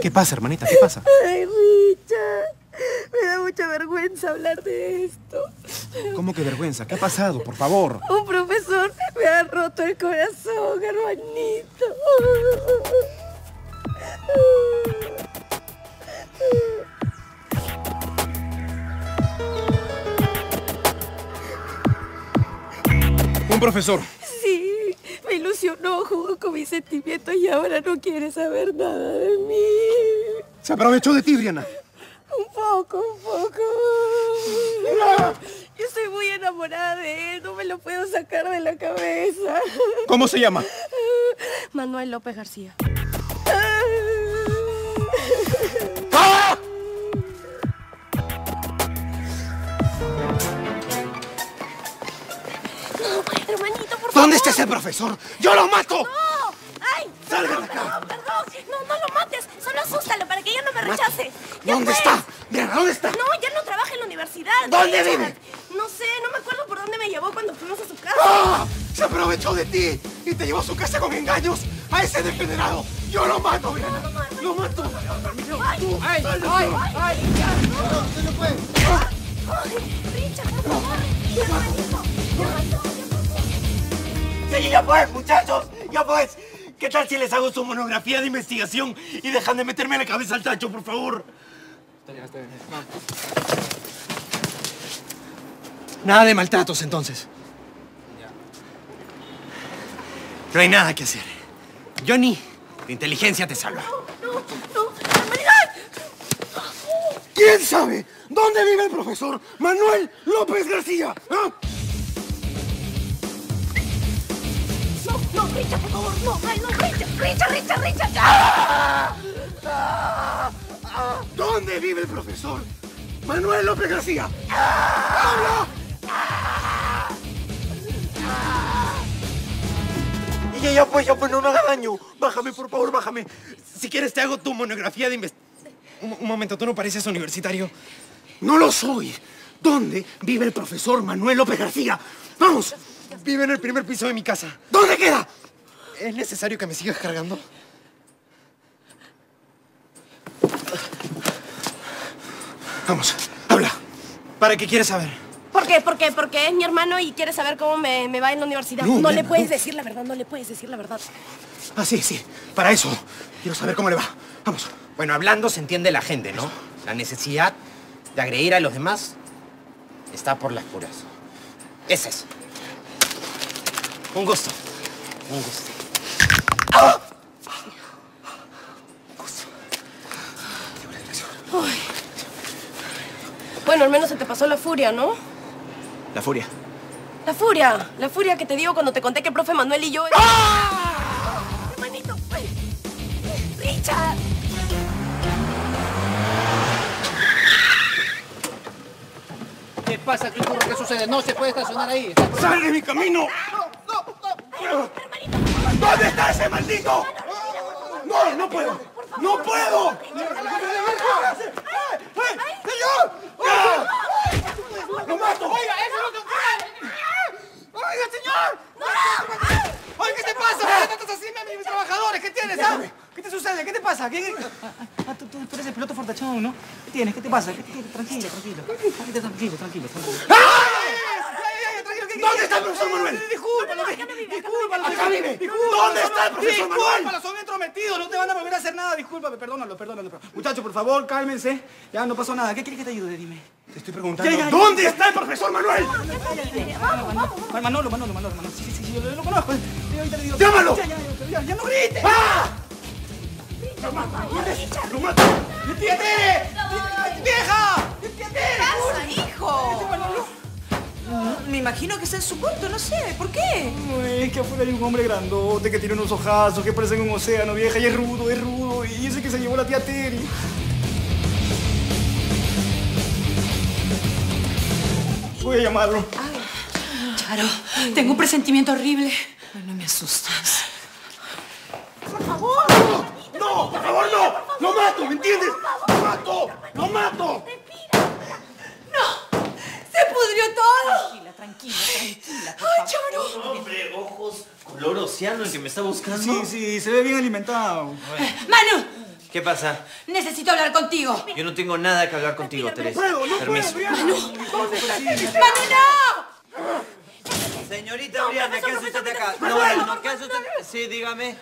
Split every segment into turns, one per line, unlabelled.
¿Qué pasa, hermanita? ¿Qué pasa?
Ay, Richard. Me da mucha vergüenza hablar de esto.
¿Cómo que vergüenza? ¿Qué ha pasado? Por favor.
Un profesor me ha roto el corazón, hermanito.
Un profesor.
Ilusionó, jugó con mis sentimientos y ahora no quiere saber nada de mí.
Se aprovechó de ti, Briana.
Un poco, un poco. Yo estoy muy enamorada de él, no me lo puedo sacar de la cabeza.
¿Cómo se llama?
Manuel López García.
¡Ah!
No, hermanito.
¿Dónde está ese profesor? ¡Yo lo mato!
¡No! ¡Ay!
¡Salga de acá!
Perdón, perdón. No, no lo mates. Solo asústalo para que ella no me rechace. Ya
¿Dónde
pues.
está? Briana, ¿dónde está?
No, ya no trabaja en la universidad.
¿Dónde vive?
No sé, no me acuerdo por dónde me llevó cuando fuimos a su casa.
¡Ah! Se aprovechó de ti y te llevó a su casa con engaños. ¡A ese degenerado! ¡Yo lo mato, Briana! ¡Lo mato!
¡Ay!
¡Ay!
¡Ay! ¡Ay! No.
¡Se le fue!
¡Ay! Richard, por favor. Hermanito. Hermanito.
Sí, ya pues, muchachos, ya pues. ¿Qué tal si les hago su monografía de investigación y dejan de meterme la cabeza al tacho, por favor?
Nada de maltratos, entonces.
No hay nada que hacer. Johnny, tu inteligencia te salva.
No, no. Hermanito.
¿Quién sabe dónde vive el profesor Manuel López García? ¿Ah?
Richard, por favor, no. Ay, no, Richard, Richard, Richard, Richard. ¡Ah!
¿Dónde vive el profesor Manuel López García? ¡Habla!
Y ya, ya pues, ya pues, no me haga daño. Bájame, por favor, bájame. Si quieres te hago tu monografía de investigación. Un, un momento, tú no pareces universitario.
No lo soy. ¿Dónde vive el profesor Manuel López García? ¡Vamos!
Vive en el primer piso de mi casa.
¿Dónde queda?
¿Es necesario que me sigas cargando?
Vamos, habla.
¿Para qué quieres saber?
¿Por qué? ¿Por qué? Porque es mi hermano y quiere saber cómo me, me va en la universidad.
No,
No, le puedes
no.
decir la verdad, no le puedes decir la verdad.
Ah, sí, sí. Para eso. Quiero saber cómo le va. Vamos.
Bueno, hablando se entiende la gente, ¿no? La necesidad de agredir a los demás está por las puras. Ese es. Un gusto. Un gusto.
Bueno, al menos se te pasó la furia, ¿no?
La furia.
La furia, la furia que te dio cuando te conté que el profe Manuel y yo... Hermanito, ay. Richard.
¿Qué pasa? ¿Qué ocurre? ¿Qué sucede? No se puede estacionar ahí.
¡Sal de mi camino! ¿Dónde está ese maldito? No, no puedo. ¡No puedo! ¡Ay, señor! ¡Lo mato!
¡Oiga, eso es lo que ¡Oiga, señor! Oiga, ¿qué te pasa? ¿Por qué tratas así a mis trabajadores? ¿Qué tienes, ah? ¿Qué te sucede? ¿Qué te pasa? ¿Qué, Ah, tú, tú, eres el piloto fortachón, ¿no? ¿Qué tienes? ¿Qué te pasa? ¿Qué te- Tranquilo, tranquilo. Tranquilo, tranquilo, tranquilo.
¿Dónde está el profesor Manuel?
Discúlpalo, discúlpalo.
Acá vive.
Discúlpalo.
¿Dónde está el profesor Manuel?
Discúlpalo, son entrometidos, no te van a volver a hacer nada. Discúlpame, perdónalo, perdónalo. Muchachos, por favor, cálmense. Ya no pasó nada. ¿Qué quieres que te ayude? Dime.
Te estoy preguntando.
Ya, ya, ya.
¿Dónde está el profesor Manuel?
Ma- Manolo, Manolo, Manolo, Manolo. Sí, sí, sí, yo lo, conozco.
¡Llámalo!
Ya, ya, ya, no grites.
¡Ah! ¡Lo mato! ¡Lo mato!
¡Entiende! ¡Vieja! ¡Entiende!
pasa, hijo? Me imagino que está en su punto, no sé. ¿Por qué?
Ay, es que afuera hay un hombre grandote que tiene unos ojazos que parecen un océano, vieja, y es rudo, es rudo. Y ese que se llevó la tía Terry. Voy a llamarlo.
Charo, tengo un presentimiento horrible. Ay, no me asustas.
¡No! ¡Por favor, no! ¡Lo mato! ¿Me entiendes? ¡Lo mato! ¡Lo mato!
¡Se pudrió todo!
Tranquila, tranquila, tranquila, por
¡Ay. Charo!
Hombre, ojos color océano el que me está buscando.
Sí, sí, se ve bien alimentado.
¡Manu!
¿Qué pasa?
Necesito hablar contigo.
Yo no tengo nada que hablar contigo, Teresa. Permiso.
¡Manu, no!
Señorita Briana, ¿qué hace usted acá? No, no, ¿qué hace usted? Sí, dígame.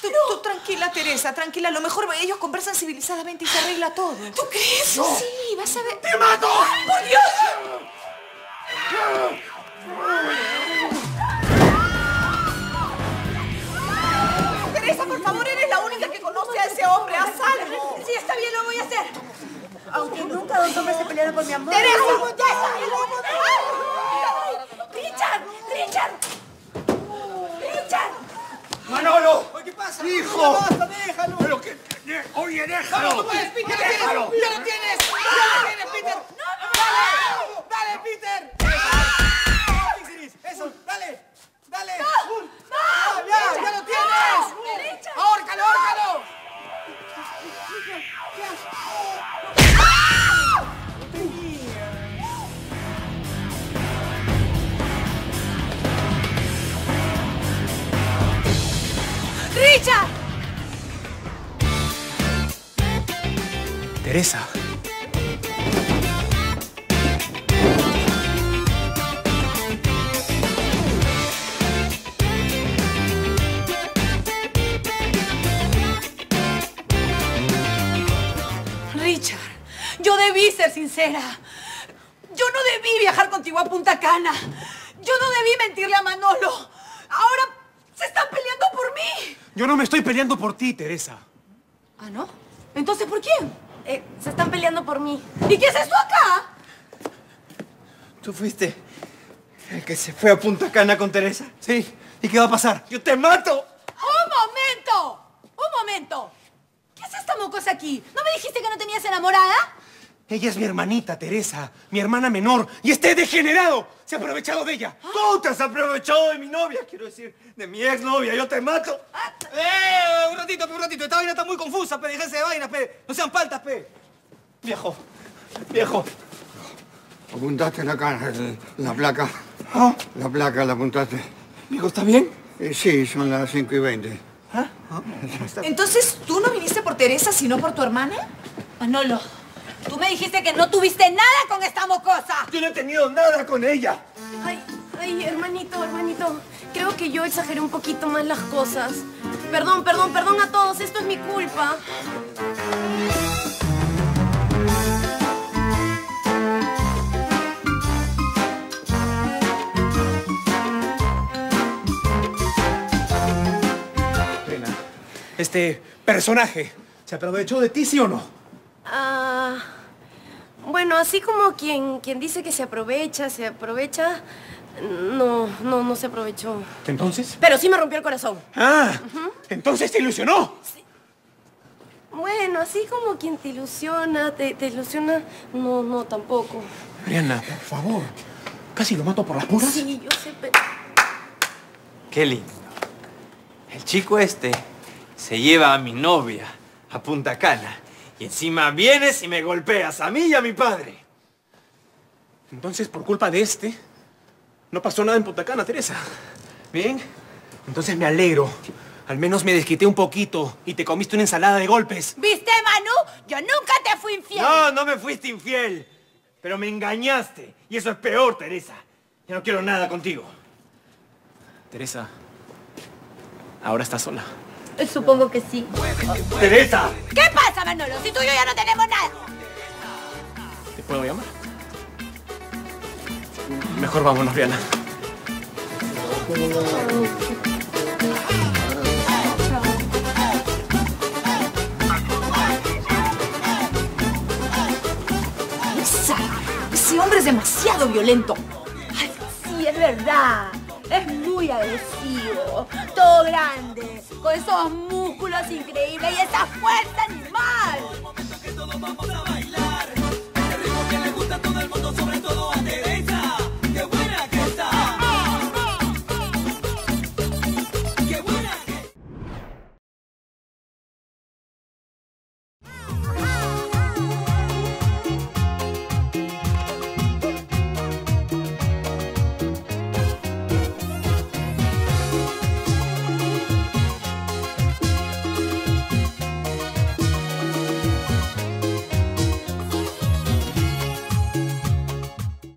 Tú, tú tranquila, Teresa, tranquila. A lo mejor ellos conversan civilizadamente y se arregla todo.
¿Tú crees?
Sí, vas a ver.
¡Te mato! ¡Hijo!
Basta, déjalo.
Pero que... Oye,
No,
déjalo.
no puedes, Peter, ya lo tienes. Ya lo tienes. Ya lo tienes, Peter. Dale. Dale, Teresa.
Richard, yo debí ser sincera. Yo no debí viajar contigo a Punta Cana. Yo no debí mentirle a Manolo. Ahora se están peleando por mí.
Yo no me estoy peleando por ti, Teresa.
¿Ah, no? Entonces, ¿por quién?
Eh, se están peleando por mí.
¿Y qué haces tú acá?
¿Tú fuiste el que se fue a Punta Cana con Teresa?
Sí. ¿Y qué va a pasar?
¡Yo te mato!
¡Un momento! ¡Un momento! ¿Qué hace esta mocosa aquí? ¿No me dijiste que no tenías enamorada?
Ella es mi hermanita, Teresa. Mi hermana menor. Y este degenerado se ha aprovechado de ella.
Tú te has aprovechado de mi novia, quiero decir, de mi exnovia. ¡Yo te mato!
¡Eh! Un ratito, pe, un ratito. Esta vaina está muy confusa, pe. Déjense de vainas, pe. No sean faltas, pe.
Viejo, viejo.
Apuntaste la cara, el- la placa.
Ah,
La placa la apuntaste.
Digo, ¿está bien?
Eh, sí, son las 5 y 20.
Entonces, ¿tú no viniste por Teresa, sino por tu hermana?
Manolo, tú me dijiste que no tuviste nada con esta mocosa.
Yo no he tenido nada con ella.
Ay, ay, hermanito, hermanito. Creo que yo exageré un poquito más las cosas. Perdón, perdón, perdón a todos. Esto es mi culpa.
Este personaje, ¿se aprovechó de ti, sí o no?
Ah, bueno, así como quien, quien dice que se aprovecha, se aprovecha. No, no, no se aprovechó.
Entonces.
Pero sí me rompió el corazón.
Ah, entonces te ilusionó.
Bueno, así como quien te ilusiona, te, te ilusiona. No, no, tampoco.
Mariana, por favor. Casi lo mato por las puras.
Sí, yo sé, pero...
Qué lindo. El chico este se lleva a mi novia a Punta Cana y encima vienes y me golpeas a mí y a mi padre.
Entonces, por culpa de este, no pasó nada en Punta Cana, Teresa. ¿Bien? Entonces me alegro. Al menos me desquité un poquito y te comiste una ensalada de golpes.
¿Viste, Manu? Yo nunca te fui infiel.
No, no me fuiste infiel, pero me engañaste y eso es peor, Teresa. Ya no quiero nada contigo.
Teresa, ahora estás sola.
Eh, Supongo que sí.
¡Teresa!
¿Qué pasa, Manolo? Si tú y yo ya no tenemos nada.
¿Te puedo llamar? Mejor vámonos, Rihanna.
Esa, ese hombre es demasiado violento.
Ay, sí, es verdad. Es muy agresivo. Todo grande. Con esos músculos increíbles y esa fuerza animal.